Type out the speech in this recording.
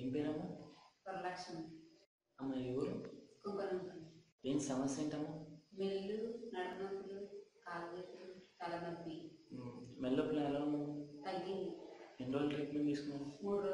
ఏం పేరమ్మా వరలక్ష్మి. అమ్మ ఎవరు కుక్కనొప్పులు ఏం సమస్య ఏంటమ్మా? మెల్లు నడునొప్పులు కాళ్ళు తలనొప్పి. మెల్లొప్పులు ఎలా ఉన్నావు తగ్గింది. ఎన్ని రోజులు ట్రీట్మెంట్ తీసుకున్నావు మూడు